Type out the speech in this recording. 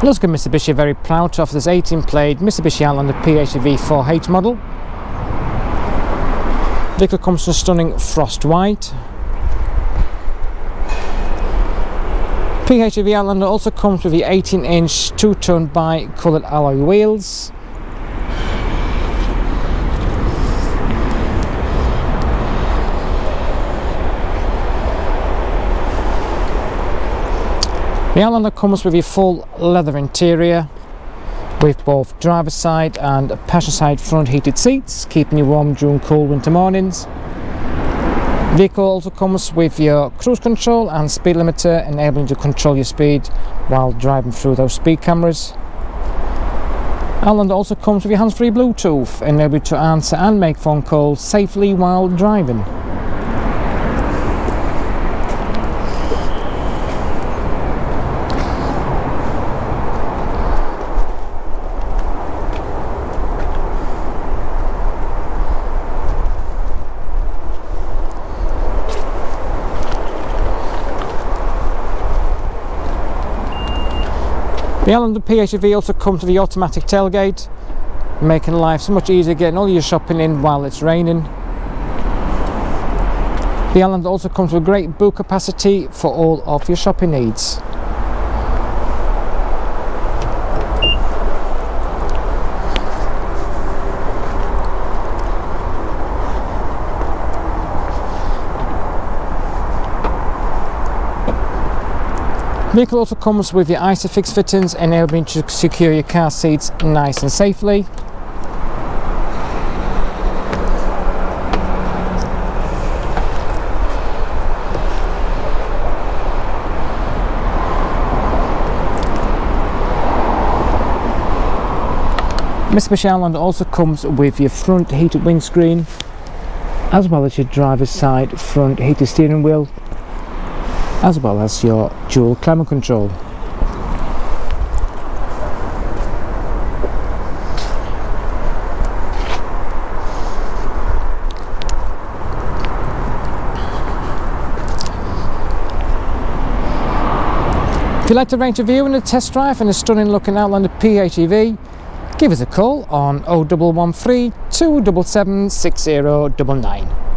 Good Mitsubishi very proud to offer this 18 plate Mitsubishi Outlander PHEV 4H model. Vehicle comes in stunning frost white. PHEV Outlander also comes with the 18 inch two-tone bi-coloured alloy wheels. The Outlander comes with a full leather interior with both driver's side and passenger side front heated seats, keeping you warm during cold winter mornings. The vehicle also comes with your cruise control and speed limiter, enabling you to control your speed while driving through those speed cameras. Outlander also comes with your hands-free Bluetooth, enabling you to answer and make phone calls safely while driving. The Outlander PHEV also comes with the automatic tailgate, making life so much easier getting all your shopping in while it's raining. The Outlander also comes with great boot capacity for all of your shopping needs. Vehicle also comes with your ISOFIX fittings enabling you to secure your car seats nice and safely. Mitsubishi Outlander also comes with your front heated windscreen as well as your driver's side front heated steering wheel as well as your dual climate control. If you'd like to arrange a view and a test drive in a stunning looking Outlander PHEV, give us a call on 0113 277 6099.